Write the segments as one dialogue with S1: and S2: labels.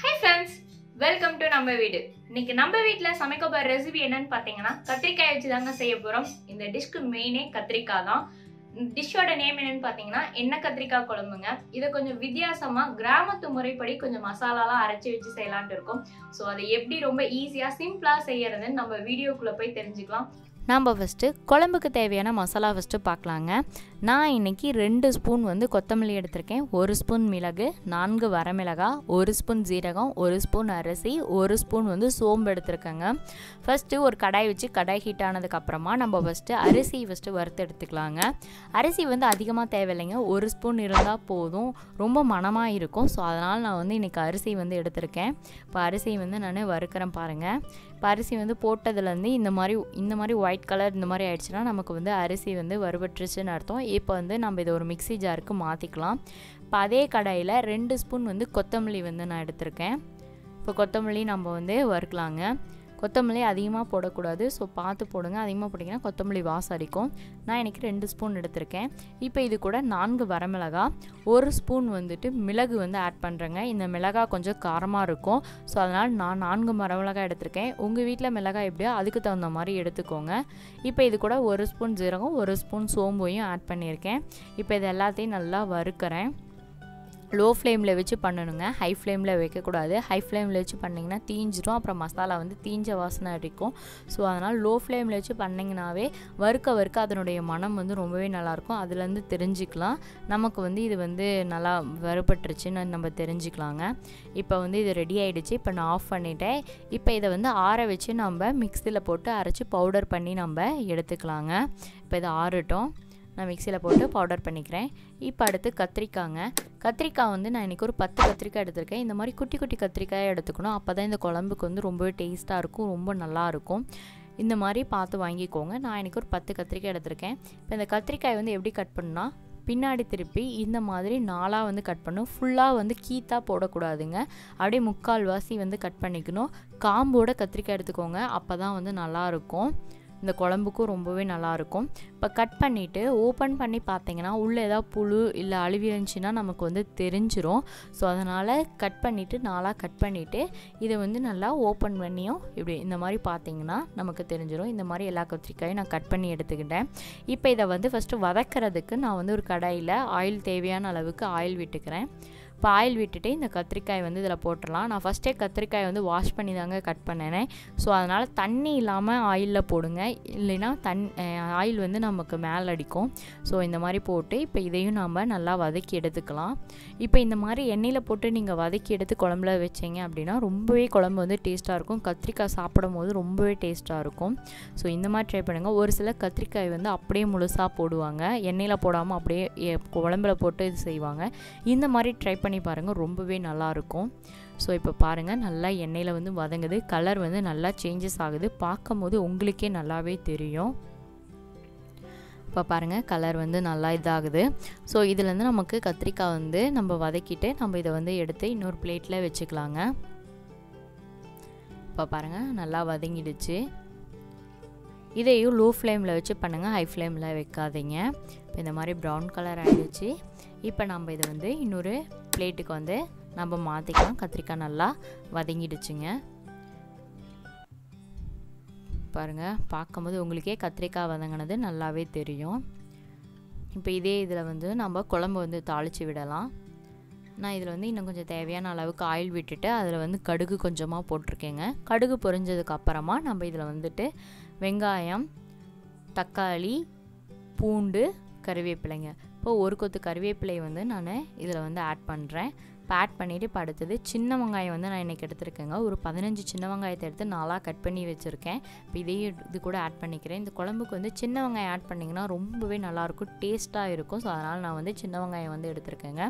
S1: Hi friends welcome to நம்ம வீடு. இன்னைக்கு நம்ம வீட்டில் சமைக்க போகிற ரெசிபி என்னன்னு பார்த்தீங்கன்னா கத்திரிக்காய் வச்சு தாங்க செய்ய போகிறோம் இந்த டிஷ்க்கு மெயினே கத்திரிக்காய் தான். டிஷ்ஷோட நேம் என்னன்னு பார்த்தீங்கன்னா என்ன கத்திரிக்காய் குழம்புங்க. இதை கொஞ்சம் வித்தியாசமாக கிராமத்து முறைப்படி கொஞ்சம் மசாலாலாம் அரைச்சி வச்சு செய்யலான்ட்டு இருக்கோம். ஸோ அதை எப்படி ரொம்ப ஈஸியாக சிம்பிளாக செய்யறதுன்னு நம்ம வீடியோக்குள்ளே போய் தெரிஞ்சுக்கலாம்.
S2: நாம் ஃபஸ்ட்டு குழம்புக்கு தேவையான மசாலா ஃபஸ்ட்டு பார்க்கலாங்க. நான் இன்றைக்கி ரெண்டு ஸ்பூன் வந்து கொத்தமல்லி எடுத்திருக்கேன். ஒரு ஸ்பூன் மிளகு நான்கு வரமிளகா ஒரு ஸ்பூன் ஜீரகம் ஒரு ஸ்பூன் அரிசி ஒரு ஸ்பூன் வந்து சோம்பு எடுத்திருக்கேங்க. ஃபஸ்ட்டு ஒரு கடாய் வச்சு கடாய் ஹீட் ஆனதுக்கப்புறமா நம்ம ஃபஸ்ட்டு அரிசி ஃபஸ்ட்டு வறுத்து எடுத்துக்கலாங்க. அரிசி வந்து அதிகமாக தேவையில்லைங்க. ஒரு ஸ்பூன் இருந்தால் போதும். ரொம்ப மணமாக இருக்கும். ஸோ அதனால் நான் வந்து இன்றைக்கி அரிசி வந்து எடுத்திருக்கேன். இப்போ அரிசி வந்து நான் வறுக்கிறேன் பாருங்கள் அரிசி வந்து போட்டதுலேருந்து இந்த மாதிரி இந்த மாதிரி ஒயிட் கலர் இந்த மாதிரி ஆயிடுச்சுன்னா நமக்கு வந்து அரிசி வந்து வறுபட்டுருச்சுன்னு அர்த்தம். இப்போ வந்து நம்ம இதை ஒரு மிக்ஸி ஜாருக்கு மாற்றிக்கலாம் இப்போ அதே கடாயில் ரெண்டு ஸ்பூன் வந்து கொத்தமல்லி வந்து நான் எடுத்திருக்கேன். இப்போ கொத்தமல்லி நம்ம வந்து வறுக்கலாங்க. கொத்தமல்லி அதிகமாக போடக்கூடாது. ஸோ பார்த்து போடுங்க. அதிகமாக போட்டிங்கன்னா கொத்தமல்லி வாசம் அடிக்கும் நான் இன்றைக்கி ரெண்டு ஸ்பூன் எடுத்திருக்கேன். இப்போ இது கூட நான்கு வரமிளகா ஒரு ஸ்பூன் வந்துட்டு மிளகு வந்து ஆட் பண்ணுறேங்க இந்த மிளகாய் கொஞ்சம் காரமாக இருக்கும். ஸோ அதனால் நான் நான்கு மரமிளகாய் எடுத்திருக்கேன். உங்கள் வீட்டில் மிளகாய் எப்படியோ அதுக்கு தகுந்த மாதிரி எடுத்துக்கோங்க. இப்போ இது கூட ஒரு ஸ்பூன் ஜீரகம் ஒரு ஸ்பூன் சோம்பையும் ஆட் பண்ணியிருக்கேன். இப்போ இது எல்லாத்தையும் நல்லா வறுக்கிறேன். லோ ஃப்ளேமில் வச்சு பண்ணணுங்க. ஹை ஃப்ளேமில் வைக்கக்கூடாது. ஹை ஃப்ளேமில் வச்சு பண்ணிங்கன்னா தீஞ்சிரும். அப்புறம் மசாலா வந்து தீஞ்ச வாசனை அடிக்கும். ஸோ அதனால் லோ ஃப்ளேமில் வச்சு பண்ணிங்கனாவே வறுக்க வறுக்க அதனுடைய மனம் வந்து ரொம்பவே நல்லாயிருக்கும். அதுலேருந்து தெரிஞ்சுக்கலாம். நமக்கு வந்து இது வந்து நல்லா வறுபட்டுருச்சுன்னு நம்ம தெரிஞ்சுக்கலாங்க. இப்போ வந்து இது ரெடி ஆகிடுச்சு இப்போ நான் ஆஃப் பண்ணிட்டேன். இப்போ இதை வந்து ஆற வச்சு நம்ம மிக்சியில் போட்டு அரைச்சி பவுடர் பண்ணி நம்ம எடுத்துக்கலாங்க. இப்போ இதை ஆறட்டும். நான் மிக்சியில் போட்டு பவுடர் பண்ணிக்கிறேன். இப்போ அடுத்து கத்திரிக்காங்க. கத்திரிக்காய் வந்து நான் இன்றைக்கி ஒரு பத்து கத்திரிக்காய் எடுத்திருக்கேன். இந்த மாதிரி குட்டி குட்டி கத்திரிக்காயை எடுத்துக்கணும். அப்போ தான் இந்த குழம்புக்கு வந்து ரொம்பவே டேஸ்ட்டாக இருக்கும். ரொம்ப நல்லாயிருக்கும் இந்த மாதிரி பார்த்து வாங்கிக்கோங்க. நான் இன்றைக்கி ஒரு பத்து கத்திரிக்காய் எடுத்திருக்கேன். இப்போ இந்த கத்திரிக்காய் வந்து எப்படி கட் பண்ணால் பின்னாடி திருப்பி இந்த மாதிரி நாளாக வந்து கட் பண்ணும் ஃபுல்லாக வந்து கீத்தாக போடக்கூடாதுங்க. அப்படியே முக்கால் வாசி வந்து கட் பண்ணிக்கணும். காம்போட கத்திரிக்காய் எடுத்துக்கோங்க. அப்போ தான் வந்து நல்லாயிருக்கும் இந்த குழம்புக்கும் ரொம்பவே நல்லாயிருக்கும். இப்போ கட் பண்ணிவிட்டு ஓப்பன் பண்ணி பார்த்தீங்கன்னா உள்ளே ஏதாவது புழு இல்லை அழுவி இருந்துச்சுன்னா நமக்கு வந்து தெரிஞ்சிரும். ஸோ அதனால் கட் பண்ணிவிட்டு நாளாக கட் பண்ணிவிட்டு இதை வந்து நல்லா ஓப்பன் பண்ணியும் இப்படி இந்த மாதிரி பார்த்தீங்கன்னா நமக்கு தெரிஞ்சிடும் இந்த மாதிரி எல்லா கத்திரிக்காயும் நான் கட் பண்ணி எடுத்துக்கிட்டேன். இப்போ இதை வந்து ஃபஸ்ட்டு வதக்கிறதுக்கு நான் வந்து ஒரு கடாயில் ஆயில் தேவையான அளவுக்கு ஆயில் விட்டுக்கிறேன். இப்போ ஆயில் விட்டுட்டு இந்த கத்திரிக்காய் வந்து இதில் போட்டுடலாம். நான் ஃபஸ்ட்டே கத்திரிக்காய் வந்து வாஷ் பண்ணி தாங்க கட் பண்ணினேன் ஸோ அதனால் தண்ணி இல்லாமல் ஆயிலில் போடுங்க. இல்லைன்னா தன் ஆயில் வந்து நமக்கு மேலே அடிக்கும். ஸோ இந்த மாதிரி போட்டு இப்போ இதையும் நாம் நல்லா வதக்கி எடுத்துக்கலாம். இப்போ இந்த மாதிரி எண்ணெயில் போட்டு நீங்கள் வதக்கி எடுத்து குழம்புல வச்சிங்க அப்படின்னா ரொம்பவே குழம்பு வந்து டேஸ்ட்டாக இருக்கும். கத்திரிக்காய் சாப்பிடும் போது ரொம்பவே டேஸ்ட்டாக இருக்கும். ஸோ இந்த மாதிரி ட்ரை பண்ணுங்கள் ஒரு சில கத்திரிக்காய் வந்து அப்படியே முழுசாக போடுவாங்க. எண்ணெயில் போடாமல் அப்படியே குழம்புல போட்டு இது செய்வாங்க. இந்த மாதிரி ட்ரை பண்ணி பண்ணி பாருங்கள் ரொம்பவே நல்லாயிருக்கும் ஸோ இப்போ பாருங்கள் நல்லா எண்ணெயில் வந்து வதங்குது. கலர் வந்து நல்லா சேஞ்சஸ் ஆகுது. பார்க்கும் போது உங்களுக்கே நல்லாவே தெரியும். இப்போ பாருங்கள் கலர் வந்து நல்லா இதாகுது. ஸோ இதுலேருந்து நமக்கு கத்திரிக்காய் வந்து நம்ம வதக்கிட்டு நம்ம இதை வந்து எடுத்து இன்னொரு பிளேட்டில் வச்சுக்கலாங்க. இப்போ பாருங்கள் நல்லா வதங்கிடுச்சு. இதையும் லோ ஃப்ளேமில் வச்சு பண்ணுங்கள் ஹை ஃப்ளேமில் வைக்காதீங்க. இப்போ இந்த மாதிரி ப்ரௌன் கலர் ஆகிடுச்சு இப்போ நம்ம இதை வந்து இன்னொரு பிளேட்டுக்கு வந்து நம்ம மாற்றிக்கலாம் கத்திரிக்காய் நல்லா வதங்கிடுச்சுங்க. பாருங்கள் பார்க்கும்போது உங்களுக்கே கத்திரிக்காய் வதங்கினது நல்லாவே தெரியும். இப்போ இதே இதில் வந்து நம்ம குழம்பு வந்து தாளித்து விடலாம். நான் இதில் வந்து இன்னும் கொஞ்சம் தேவையான அளவுக்கு ஆயில் விட்டுட்டு அதில் வந்து கடுகு கொஞ்சமாக போட்டிருக்கேங்க. கடுகு பொரிஞ்சதுக்கு அப்புறமா நம்ம இதில் வந்துட்டு வெங்காயம் தக்காளி பூண்டு கருவேப்பிலைங்க. இப்போ ஒரு கொத்து கருவேப்பிலை வந்து நான் இதில் வந்து ஆட் பண்ணுறேன் இப்போ ஆட் பண்ணிவிட்டு இப்போ அடுத்தது சின்ன வெங்காயம் வந்து நான் இன்றைக்கி எடுத்துருக்கேங்க. ஒரு பதினஞ்சு சின்ன வெங்காயத்தை எடுத்து நாளாக கட் பண்ணி வச்சுருக்கேன். இப்போ இதையும் இது கூட ஆட் பண்ணிக்கிறேன். இந்த குழம்புக்கு வந்து சின்ன வெங்காயம் ஆட் பண்ணிங்கன்னா ரொம்பவே நல்லாயிருக்கும் டேஸ்ட்டாக இருக்கும். ஸோ அதனால் நான் வந்து சின்ன வெங்காயம் வந்து எடுத்திருக்கேங்க.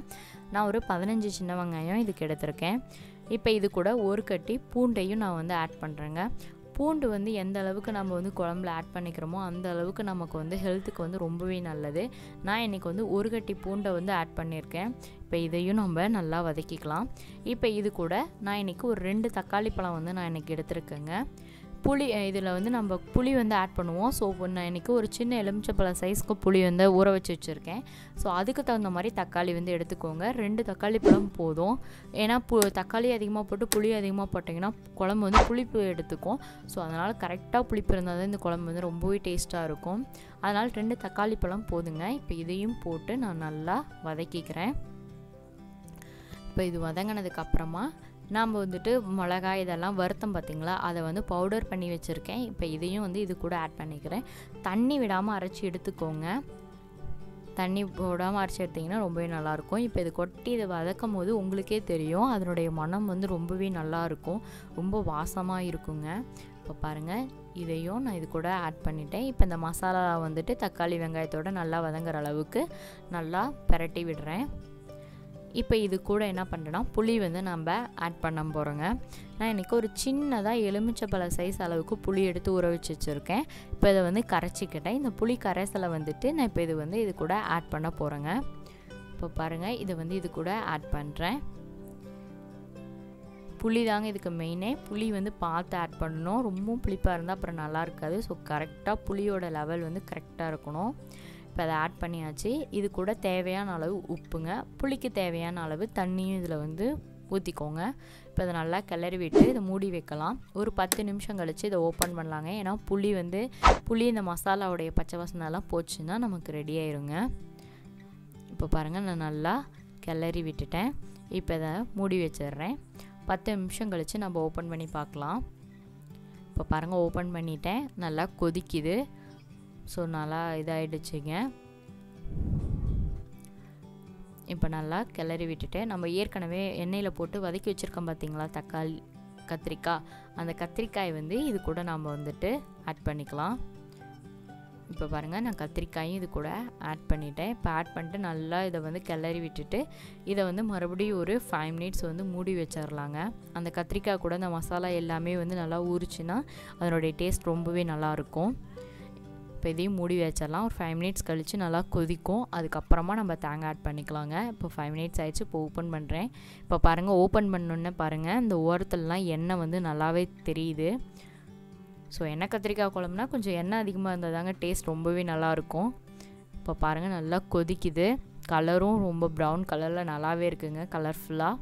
S2: நான் ஒரு பதினஞ்சு சின்ன வெங்காயம் இதுக்கு எடுத்திருக்கேன். இப்போ இது கூட ஒரு கட்டி பூண்டையும் நான் வந்து ஆட் பண்ணுறேங்க பூண்டு வந்து எந்த அளவுக்கு நம்ம வந்து குழம்புல ஆட் பண்ணிக்கிறோமோ அந்த அளவுக்கு நமக்கு வந்து ஹெல்த்துக்கு வந்து ரொம்பவே நல்லது. நான் இன்றைக்கி வந்து ஒரு கட்டி பூண்டை வந்து ஆட் பண்ணியிருக்கேன். இப்போ இதையும் நம்ம நல்லா வதக்கிக்கலாம். இப்போ இது கூட நான் இன்றைக்கி ஒரு ரெண்டு தக்காளி பழம் வந்து நான் இன்றைக்கி எடுத்திருக்கேங்க. புளி இதில் வந்து நம்ம புளி வந்து ஆட் பண்ணுவோம். ஸோ நான் எனக்கு ஒரு சின்ன எலுமிச்சப்பழ சைஸ்க்கு புளி வந்து ஊற வச்சு வச்சுருக்கேன். ஸோ அதுக்கு தகுந்த மாதிரி தக்காளி வந்து எடுத்துக்கோங்க. ரெண்டு தக்காளி பழம் போதும். ஏன்னா பு தக்காளி அதிகமாக போட்டு புளி அதிகமாக போட்டிங்கன்னா குழம்பு வந்து புளிப்பு எடுத்துக்கும். ஸோ அதனால் கரெக்டாக புளிப்பு இருந்தால் தான் இந்த குழம்பு வந்து ரொம்பவே டேஸ்ட்டாக இருக்கும். அதனால் ரெண்டு தக்காளி பழம் போதுங்க. இப்போ இதையும் போட்டு நான் நல்லா வதக்கிக்கிறேன். இப்போ இது வதங்கினதுக்கப்புறமா நாம் வந்துட்டு மிளகா இதெல்லாம் வருத்தம் பார்த்திங்களா? அதை வந்து பவுடர் பண்ணி வச்சுருக்கேன். இப்போ இதையும் வந்து இது கூட ஆட் பண்ணிக்கிறேன். தண்ணி விடாமல் அரைச்சி எடுத்துக்கோங்க. தண்ணி போடாமல் அரைச்சி எடுத்திங்கன்னா ரொம்பவே நல்லாயிருக்கும். இப்போ இது கொட்டி இதை வதக்கும் போது உங்களுக்கே தெரியும். அதனுடைய மனம் வந்து ரொம்பவே நல்லாயிருக்கும். ரொம்ப வாசமாக இருக்குங்க. இப்போ பாருங்கள் இதையும் நான் இது கூட ஆட் பண்ணிட்டேன். இப்போ இந்த மசாலா வந்துட்டு தக்காளி வெங்காயத்தோடு நல்லா வதங்குற அளவுக்கு நல்லா பிரட்டி விடுறேன். இப்போ இது கூட என்ன பண்ணுறேன்னா புளி வந்து நம்ம ஆட் பண்ண போகிறோங்க நான் இன்றைக்கி ஒரு சின்னதாக எலுமிச்சப்பழ சைஸ் அளவுக்கு புளி எடுத்து ஊற வச்சு வச்சுருக்கேன். இப்போ இதை வந்து கரைச்சிக்கிட்டேன். இந்த புளி கரைசலை வந்துட்டு நான் இப்போ இது வந்து இது கூட ஆட் பண்ண போகிறேங்க இப்போ பாருங்கள் இதை வந்து இது கூட ஆட் பண்ணுறேன் புளி தாங்க இதுக்கு மெயினே புளி வந்து பார்த்து ஆட் பண்ணணும். ரொம்பவும் புளிப்பாக இருந்தால் அப்புறம் நல்லா இருக்காது. ஸோ கரெக்டாக புளியோட லெவல் வந்து கரெக்டாக இருக்கணும். இப்போ அதை ஆட் பண்ணியாச்சு. இது கூட தேவையான அளவு உப்புங்க. புளிக்கு தேவையான அளவு தண்ணியும் இதில் வந்து ஊற்றிக்கோங்க இப்போ அதை நல்லா கிளறி விட்டு இதை மூடி வைக்கலாம். ஒரு பத்து நிமிஷம் கழித்து இதை ஓப்பன் பண்ணலாங்க. ஏன்னா புளி வந்து புளி இந்த மசாலாவுடைய பச்சை வாசனைலாம் போச்சுன்னா நமக்கு ரெடி ஆயிருங்க. இப்போ பாருங்கள் நான் நல்லா கிளறி விட்டுட்டேன். இப்போ இதை மூடி வச்சிடுறேன். பத்து நிமிஷம் கழித்து நம்ம ஓப்பன் பண்ணி பார்க்கலாம். இப்போ பாருங்கள் ஓப்பன் பண்ணிட்டேன். நல்லா கொதிக்குது. ஸோ நல்லா இதாகிடுச்சிங்க இப்போ நல்லா கிளறி விட்டுட்டு நம்ம ஏற்கனவே எண்ணெயில் போட்டு வதக்கி வச்சுருக்கோம் பார்த்தீங்களா? தக்காளி கத்திரிக்காய். அந்த கத்திரிக்காய் வந்து இது கூட நாம் வந்துட்டு ஆட் பண்ணிக்கலாம். இப்போ பாருங்கள் நான் கத்திரிக்காயும் இது கூட ஆட் பண்ணிட்டேன். இப்போ ஆட் பண்ணிட்டு நல்லா இதை வந்து கிளறி விட்டுட்டு இதை வந்து மறுபடியும் ஒரு ஃபைவ் மினிட்ஸ் வந்து மூடி வச்சிடலாங்க அந்த கத்திரிக்காய் கூட அந்த மசாலா எல்லாமே வந்து நல்லா ஊறிச்சுன்னா அதனுடைய டேஸ்ட் ரொம்பவே நல்லாயிருக்கும் இப்போ இதையும் மூடி வச்சிடலாம். ஒரு ஃபைவ் மினிட்ஸ் கழித்து நல்லா கொதிக்கும். அதுக்கப்புறமா நம்ம தேங்காய் ஆட் பண்ணிக்கலாங்க. இப்போ ஃபைவ் மினிட்ஸ் ஆயிடுச்சு. இப்போ ஓப்பன் பண்ணுறேன் இப்போ பாருங்கள் ஓப்பன் பண்ணோன்னே பாருங்கள் இந்த ஓரத்துலலாம் எண்ணெய் வந்து நல்லாவே தெரியுது. ஸோ எண்ணெய் கத்திரிக்காய் குழம்புனா கொஞ்சம் எண்ணெய் அதிகமாக இருந்தால் தாங்க டேஸ்ட் ரொம்பவே நல்லாயிருக்கும். இப்போ பாருங்கள் நல்லா கொதிக்குது. கலரும் ரொம்ப ப்ரௌன் கலரில் நல்லாவே இருக்குங்க கலர்ஃபுல்லாக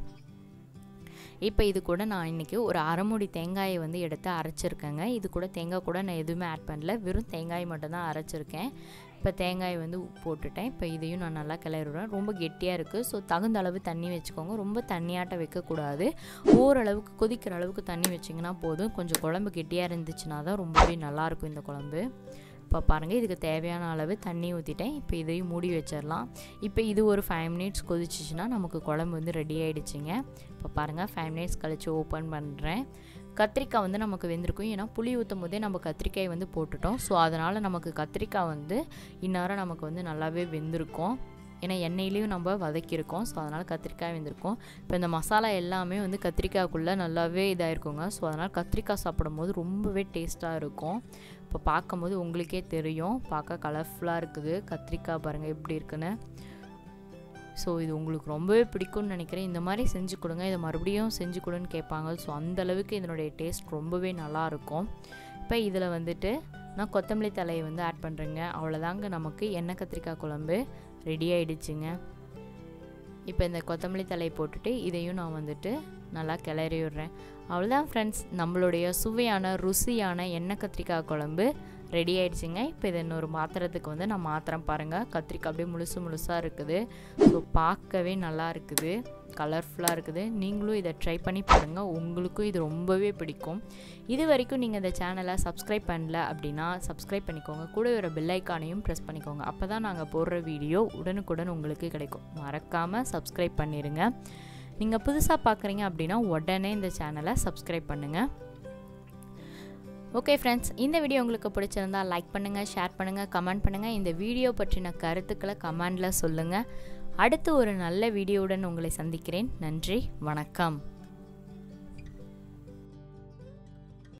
S2: இப்போ இது கூட நான் இன்றைக்கி ஒரு அரைமுடி தேங்காயை வந்து எடுத்து அரைச்சிருக்கேங்க. இது கூட தேங்காய் கூட நான் எதுவுமே ஆட் பண்ணல. வெறும் தேங்காய் மட்டும்தான் அரைச்சிருக்கேன். இப்போ தேங்காய் வந்து போட்டுட்டேன். இப்போ இதையும் நான் நல்லா கிளறிடுவேன் ரொம்ப கெட்டியாக இருக்குது ஸோ தகுந்த அளவு தண்ணி வச்சுக்கோங்க. ரொம்ப தண்ணியாட்ட வைக்கக்கூடாது. ஓரளவுக்கு கொதிக்கிற அளவுக்கு தண்ணி வச்சிங்கன்னா போதும். கொஞ்சம் குழம்பு கெட்டியாக இருந்துச்சுன்னா தான் ரொம்பவே நல்லாயிருக்கும் இந்த குழம்பு. இப்போ பாருங்கள் இதுக்கு தேவையான அளவு தண்ணி ஊற்றிட்டேன் இப்போ இதையும் மூடி வச்சிடலாம். இப்போ இது ஒரு ஃபைவ் மினிட்ஸ் கொதிச்சிச்சுன்னா நமக்கு குழம்பு வந்து ரெடி ஆகிடுச்சிங்க இப்போ பாருங்கள் ஃபைவ் மினிட்ஸ் கழித்து ஓப்பன் பண்ணுறேன் கத்திரிக்காய் வந்து நமக்கு வெந்திருக்கும். ஏன்னா புளி ஊற்றும் போதே நம்ம கத்திரிக்காய் வந்து போட்டுட்டோம். ஸோ அதனால் நமக்கு கத்திரிக்காய் வந்து இந்நேரம் நமக்கு வந்து நல்லாவே வெந்திருக்கும். ஏன்னா எண்ணெயிலையும் நம்ம வதக்கியிருக்கோம். ஸோ அதனால் கத்திரிக்காய் வெந்திருக்கும் இப்போ இந்த மசாலா எல்லாமே வந்து கத்திரிக்காய்க்குள்ளே நல்லாவே இதாக இருக்குங்க ஸோ அதனால் கத்திரிக்காய் சாப்பிடும்போது ரொம்பவே டேஸ்ட்டாக இருக்கும். இப்போ பார்க்கும்போது உங்களுக்கே தெரியும். பார்க்க கலர்ஃபுல்லாக இருக்குது. கத்திரிக்காய் பாருங்கள் எப்படி இருக்குன்னு. ஸோ இது உங்களுக்கு ரொம்பவே பிடிக்கும்னு நினைக்கிறேன். இந்த மாதிரி செஞ்சு கொடுங்க. இதை மறுபடியும் செஞ்சு கொடுன்னு கேட்பாங்க. ஸோ அந்தளவுக்கு இதனுடைய டேஸ்ட் ரொம்பவே நல்லாயிருக்கும் இப்போ இதில் வந்துட்டு நான் கொத்தமல்லி தலையை வந்து ஆட் பண்ணுறேங்க அவ்வளோதாங்க நமக்கு எண்ணெய் கத்திரிக்காய் குழம்பு. ரெடி ஆகிடுச்சுங்க இப்போ இந்த கொத்தமல்லி தலையை போட்டுட்டு இதையும் நான் வந்துட்டு நல்லா கிளறி விடுறேன் அவ்வளோதான் ஃப்ரெண்ட்ஸ் நம்மளுடைய சுவையான ருசியான எண்ணெய் கத்திரிக்காய் குழம்பு ரெடி ஆயிடுச்சுங்க. இப்போ இதை இன்னொரு மாத்திரத்துக்கு வந்து நான் மாத்திரம் பாருங்கள் கத்திரிக்காய் அப்படியே முழுசு முழுசாக இருக்குது. ஸோ பார்க்கவே நல்லா இருக்குது. கலர்ஃபுல்லாக இருக்குது. நீங்களும் இதை ட்ரை பண்ணி பாருங்கள் உங்களுக்கும் இது ரொம்பவே பிடிக்கும். இது வரைக்கும் நீங்கள் இந்த சேனலை சப்ஸ்கிரைப் பண்ணல அப்படின்னா சப்ஸ்கிரைப் பண்ணிக்கோங்க. கூட ஒரு பெல் ஐக்கானையும் ப்ரெஸ் பண்ணிக்கோங்க. அப்போ தான் நாங்கள் போடுற வீடியோ உடனுக்குடன் உங்களுக்கு கிடைக்கும். மறக்காமல் சப்ஸ்கிரைப் பண்ணிடுங்க நீங்கள் புதுசாக பார்க்குறீங்க அப்படின்னா உடனே இந்த சேனலை சப்ஸ்கிரைப் பண்ணுங்கள் ஓகே ஃப்ரெண்ட்ஸ் இந்த வீடியோ உங்களுக்கு பிடிச்சிருந்தா லைக் பண்ணுங்கள் ஷேர் பண்ணுங்கள் கமெண்ட் பண்ணுங்கள் இந்த வீடியோ பற்றின கருத்துக்களை கமெண்டில் சொல்லுங்கள் அடுத்து ஒரு நல்ல வீடியோவுடன் உங்களை சந்திக்கிறேன். நன்றி வணக்கம்.